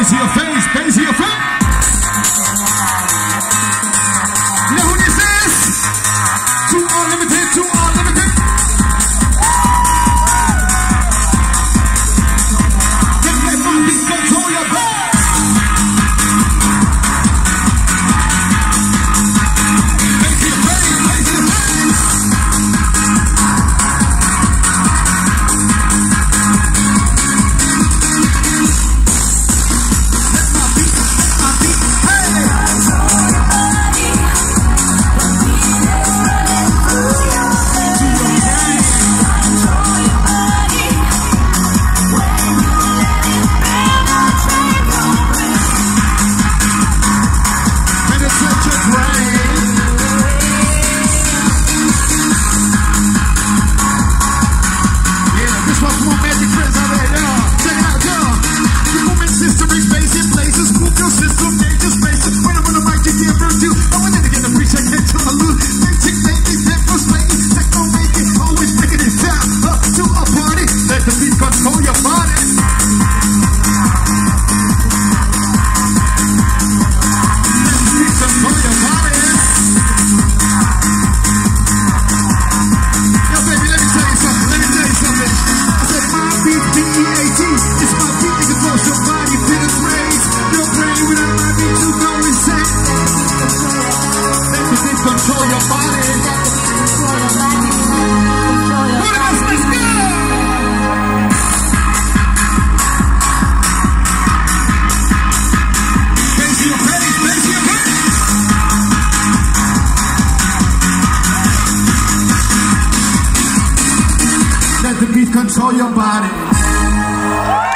Face your face, face your face. You know who this is? To unlimited. control your body.